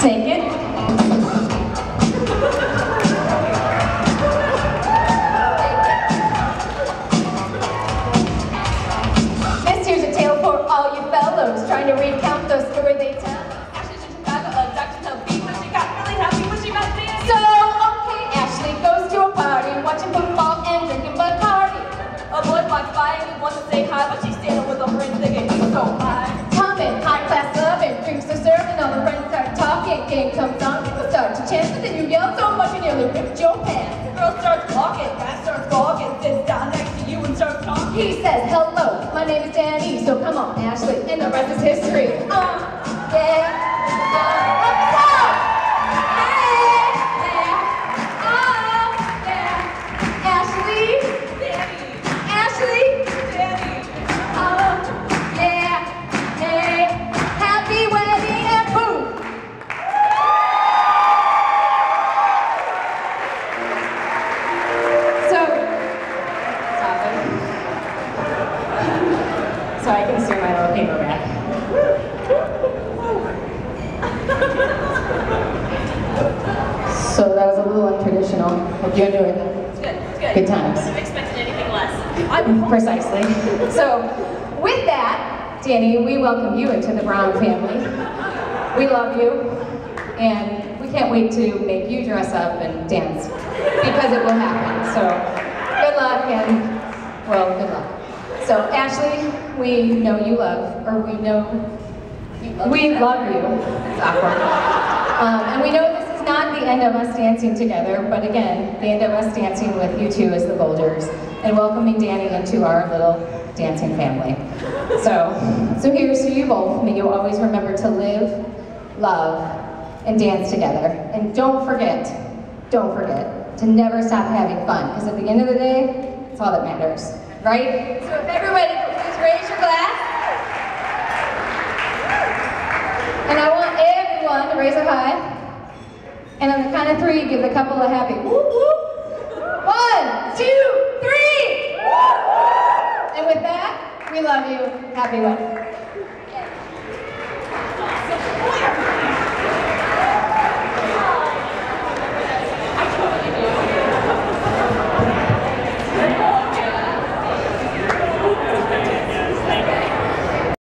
Take it. This here's a tale for all you fellows trying to recount the story they tell. Ashley to Chicago, a doctor to beat she got really happy when she met Danny. So, okay, Ashley goes to a party, watching football and drinking Bacardi. A boy walks by and he wants to say hi, but she's standing with her friends thinking so Game comes on, people start to chant, but then you yell so much you nearly ripped your pants. The girl starts walking, guy starts walking, sits down next to you and starts talking. He says, hello, my name is Danny, so come on, Ashley, and the rest is history. So I can steer my little paper back. So that was a little untraditional. Hope you enjoyed it. It's good, it's good. Good times. I wasn't expecting anything less. Precisely. So, with that, Danny, we welcome you into the Brown family. We love you, and we can't wait to make you dress up and dance because it will happen. So, good luck and good luck. So, Ashley, we know you love, or we know we love you. It's awkward. Um, and we know this is not the end of us dancing together, but again, the end of us dancing with you two as the Bulgers and welcoming Danny into our little dancing family. So, so here's to you both. May you always remember to live, love, and dance together. And don't forget, don't forget to never stop having fun, because at the end of the day, it's all that matters, right? So if everybody could please raise your glass. And I want everyone to raise it high. And on the count of three, give the couple a happy. One, two, three. And with that, we love you. Happy wedding.